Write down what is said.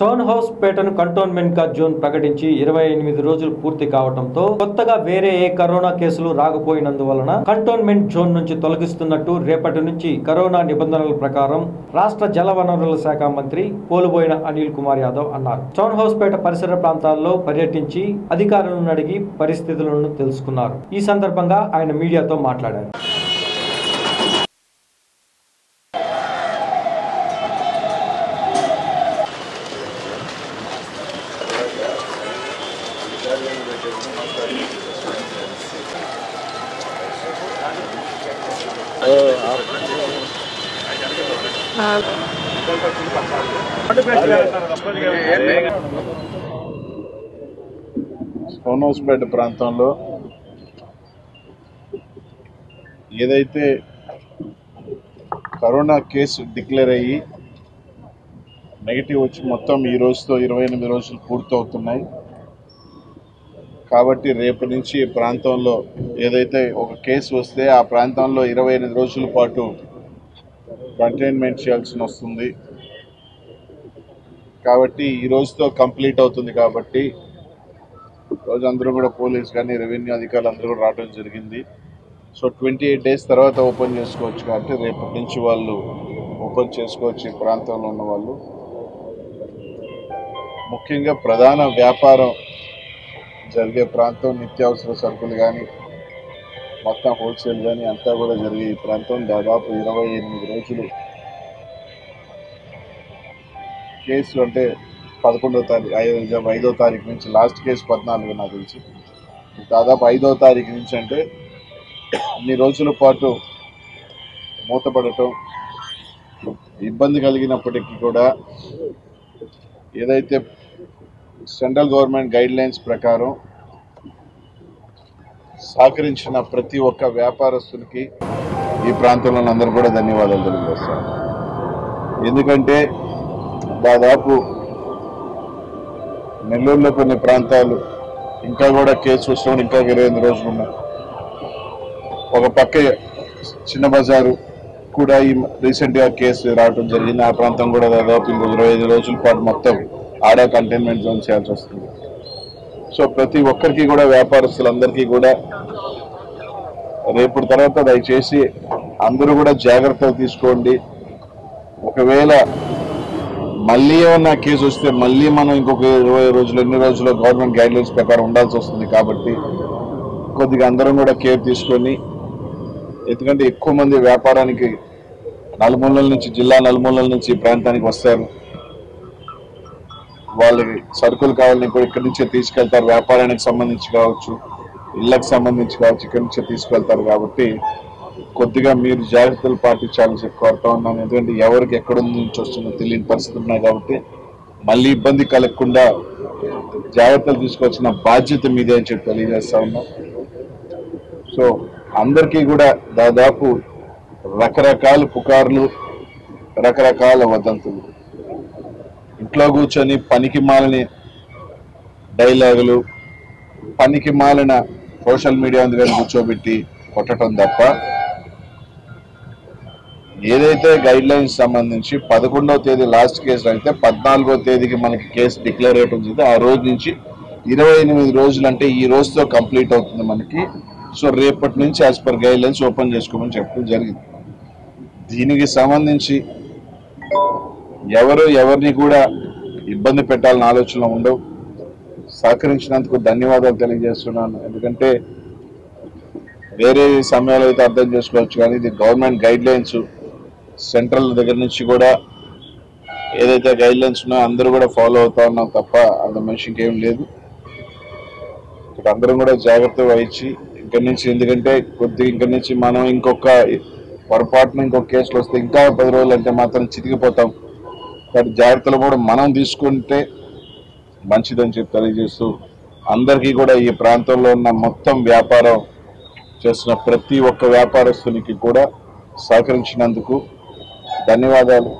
Town house పేటను కంటోన్మెంట్గా zone ప్రకటించి ఇరవై ఎనిమిది రోజులు పూర్తి కావడంతో కొత్తగా వేరే ఏ కరోనా కేసులు రాకపోయినందువలన కంటోన్మెంట్ జోన్ నుంచి తొలగిస్తున్నట్టు రేపటి నుంచి కరోనా నిబంధనల ప్రకారం రాష్ట్ర జలవనరుల శాఖ మంత్రి పోలుబోయిన అనిల్ కుమార్ యాదవ్ అన్నారు. టౌన్ హౌస్ పేట పరిసర ప్రాంతాల్లో పర్యటించి అధికారులను అడిగి పరిస్థితులను తెలుసుకున్నారు. ఈ సందర్భంగా ఆయన మీడియాతో మాట్లాడారు. సోనోస్పేట ప్రాంతంలో ఏదైతే కరోనా కేసు డిక్లేర్ అయ్యి నెగిటివ్ వచ్చి మొత్తం ఈ రోజుతో ఇరవై ఎనిమిది రోజులు పూర్తవుతున్నాయి. కాబట్టి రేపు నుంచి ప్రాంతంలో ఏదైతే ఒక కేసు వస్తే ఆ ప్రాంతంలో ఇరవై ఐదు రోజుల పాటు కంటైన్మెంట్ చేయాల్సి వస్తుంది. కాబట్టి ఈ రోజుతో కంప్లీట్ అవుతుంది కాబట్టి రోజు అందరూ కూడా పోలీస్ కానీ రెవెన్యూ అధికారులు అందరూ కూడా రావడం జరిగింది. సో ట్వంటీ ఎయిట్ డేస్ తర్వాత ఓపెన్ చేసుకోవచ్చు కాబట్టి రేపటి నుంచి వాళ్ళు ఓపెన్ చేసుకోవచ్చు ఈ ప్రాంతంలో ఉన్న వాళ్ళు. ముఖ్యంగా ప్రధాన వ్యాపారం జరిగే ప్రాంతం నిత్యావసర సరుకులు కానీ మొత్తం హోల్సేల్ కానీ అంతా కూడా జరిగే ఈ ప్రాంతం దాదాపు ఇరవై ఎనిమిది రోజులు కేసు అంటే పదకొండో తారీఖు ఐదో ఐదో తారీఖు నుంచి లాస్ట్ కేసు పద్నాలుగు నాకు తెలిసి. దాదాపు ఐదో తారీఖు నుంచి అంటే అన్ని రోజుల పాటు మూతపడటం ఇబ్బంది కలిగినప్పటికీ కూడా ఏదైతే సెంట్రల్ గవర్నమెంట్ గైడ్ లైన్స్ ప్రకారం సహకరించిన ప్రతి ఒక్క వ్యాపారస్తులకి ఈ ప్రాంతంలో అందరూ కూడా ధన్యవాదాలు తెలియజేస్తాను. ఎందుకంటే దాదాపు నెల్లూరులో కొన్ని ప్రాంతాలు ఇంకా కూడా కేసు వచ్చినప్పుడు ఇంకా ఇరవై ఎనిమిది రోజులు ఉన్నాయి. ఒక పక్క చిన్న బజారు కూడా ఈ రీసెంట్గా కేసు రావడం జరిగింది. ఆ ప్రాంతం కూడా దాదాపు ఇరవై ఐదు రోజుల పాటు మొత్తం ఆడ కంటైన్మెంట్ జోన్ చేయాల్సి వస్తుంది. సో ప్రతి ఒక్కరికి కూడా వ్యాపారస్తులందరికీ కూడా రేపు తర్వాత దయచేసి అందరూ కూడా జాగ్రత్తలు తీసుకోండి. ఒకవేళ మళ్ళీ ఏమన్నా కేసు వస్తే మళ్ళీ మనం ఇంకొక ఇరవై రోజులు ఎన్ని రోజులు గవర్నమెంట్ గైడ్లైన్స్ ప్రకారం ఉండాల్సి వస్తుంది కాబట్టి కొద్దిగా అందరం కూడా కేర్ తీసుకొని ఎందుకంటే ఎక్కువ మంది వ్యాపారానికి నలుమూలల నుంచి జిల్లా నలుమూలల నుంచి ప్రాంతానికి వస్తారు. వాళ్ళకి సరుకులు కావాలని కూడా ఇక్కడి నుంచే తీసుకెళ్తారు. వ్యాపారానికి సంబంధించి కావచ్చు ఇళ్ళకి సంబంధించి కావచ్చు ఇక్కడి నుంచే తీసుకెళ్తారు కాబట్టి కొద్దిగా మీరు జాగ్రత్తలు పాటించాలని చెప్పి కోరుతా ఉన్నాను. ఎందుకంటే ఎవరికి ఎక్కడ నుంచి వస్తుందో తెలియని పరిస్థితి ఉన్నాయి కాబట్టి మళ్ళీ ఇబ్బంది కలగకుండా జాగ్రత్తలు తీసుకొచ్చిన బాధ్యత మీదే అని చెప్పి తెలియజేస్తా ఉన్నాం. సో అందరికీ కూడా దాదాపు రకరకాల పుకార్లు రకరకాల వదంతులు. ఇంట్లో కూర్చొని పనికి మాలని డైలాగులు పనికి మాలిన సోషల్ మీడియా అందుకని కూర్చోబెట్టి కొట్టడం తప్ప ఏదైతే గైడ్ లైన్స్ సంబంధించి పదకొండవ తేదీ లాస్ట్ కేసు అయితే పద్నాలుగో తేదీకి మనకి కేసు డిక్లేర్ అయ్యడం జరిగింది ఆ రోజు నుంచి ఇరవై ఎనిమిది రోజులు అంటే ఈ రోజుతో కంప్లీట్ అవుతుంది మనకి. సో రేపటి నుంచి as per guidelines open చేసుకోమని చెప్పడం జరిగింది. దీనికి సంబంధించి ఎవరు ఎవరిని కూడా ఇబ్బంది పెట్టాలని ఆలోచన ఉండవు. సహకరించినందుకు ధన్యవాదాలు తెలియజేస్తున్నాను. ఎందుకంటే వేరే సమయాలు అయితే అర్థం చేసుకోవచ్చు కానీ ఇది గవర్నమెంట్ గైడ్ లైన్స్ సెంట్రల్ దగ్గర నుంచి కూడా ఏదైతే గైడ్ లైన్స్ ఉన్నాయో అందరూ కూడా ఫాలో అవుతా ఉన్నాం తప్ప అంత మనిషికి ఏం లేదు. ఇక్కడ అందరం కూడా జాగ్రత్త వహించి ఇక్కడి నుంచి ఎందుకంటే కొద్దిగా ఇక్కడి నుంచి మనం ఇంకొక పొరపాటున ఇంకొక కేసులు వస్తే ఇంకా పది రోజులు అంటే మాత్రం చితికిపోతాం. కాబట్టి జాగ్రత్తలు కూడా మనం తీసుకుంటే మంచిదని చెప్పి తెలియజేస్తూ అందరికీ కూడా ఈ ప్రాంతంలో ఉన్న మొత్తం వ్యాపారం చేస్తున్న ప్రతి ఒక్క వ్యాపారస్తునికి కూడా సహకరించినందుకు ధన్యవాదాలు.